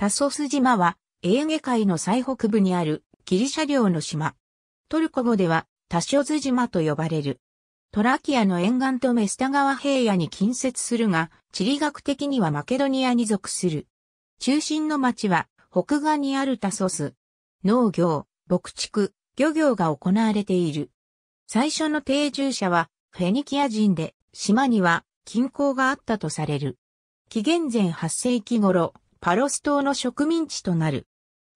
タソス島は、エーゲ海の最北部にあるギリシャ領の島。トルコ語ではタショズ島と呼ばれる。トラキアの沿岸とメスタ川平野に近接するが、地理学的にはマケドニアに属する。中心の町は北岸にあるタソス。農業、牧畜、漁業が行われている。最初の定住者はフェニキア人で、島には金鉱があったとされる。紀元前8世紀頃、パロス島の植民地となる。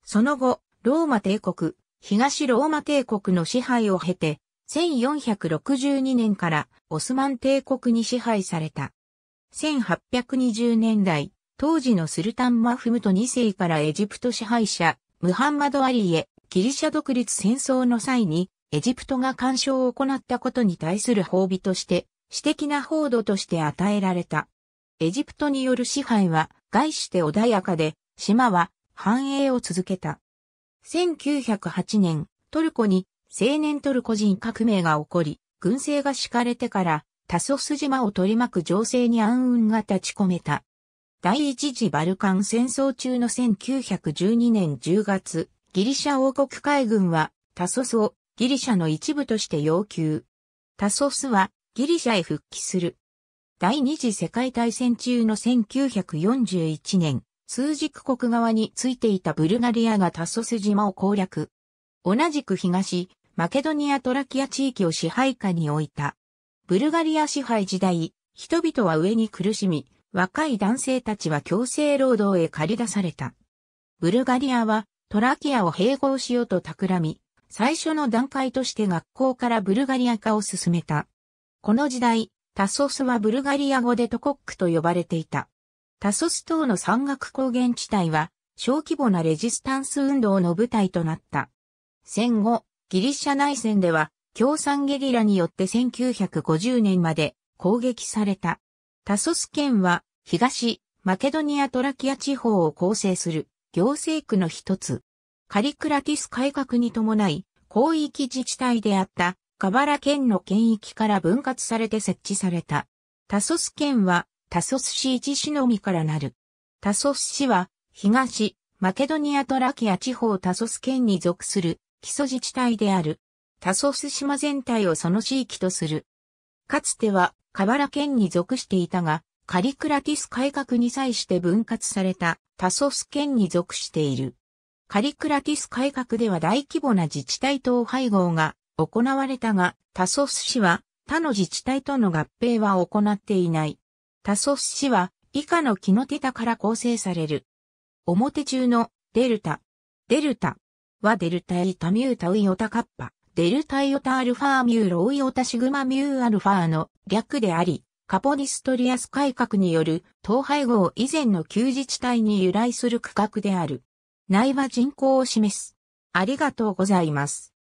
その後、ローマ帝国、東ローマ帝国の支配を経て、1462年からオスマン帝国に支配された。1820年代、当時のスルタンマフムト2世からエジプト支配者、ムハンマド・アリーへ、ギリシャ独立戦争の際に、エジプトが干渉を行ったことに対する褒美として、私的な報道として与えられた。エジプトによる支配は、外して穏やかで、島は繁栄を続けた。1908年、トルコに青年トルコ人革命が起こり、軍政が敷かれてから、タソス島を取り巻く情勢に暗雲が立ち込めた。第一次バルカン戦争中の1912年10月、ギリシャ王国海軍はタソスをギリシャの一部として要求。タソスはギリシャへ復帰する。第二次世界大戦中の1941年、数軸国側についていたブルガリアがタッソス島を攻略。同じく東、マケドニア・トラキア地域を支配下に置いた。ブルガリア支配時代、人々は上に苦しみ、若い男性たちは強制労働へ駆り出された。ブルガリアはトラキアを併合しようと企み、最初の段階として学校からブルガリア化を進めた。この時代、タソスはブルガリア語でトコックと呼ばれていた。タソス島の山岳高原地帯は小規模なレジスタンス運動の舞台となった。戦後、ギリシャ内戦では共産ゲリラによって1950年まで攻撃された。タソス県は東マケドニアトラキア地方を構成する行政区の一つ。カリクラティス改革に伴い広域自治体であったカバラ県の県域から分割されて設置された。タソス県はタソス市一市のみからなる。タソス市は東マケドニアトラキア地方タソス県に属する基礎自治体である。タソス島全体をその地域とする。かつてはカバラ県に属していたが、カリクラティス改革に際して分割されたタソス県に属している。カリクラティス改革では大規模な自治体統廃合が行われたが、タソス市は他の自治体との合併は行っていない。タソス市は以下のキノテタから構成される。表中のデルタ。デルタはデルタイタミュータウイオタカッパ。デルタイオタアルファミューロウイオタシグマミューアルファーの略であり、カポディストリアス改革による統廃合以前の旧自治体に由来する区画である。内場人口を示す。ありがとうございます。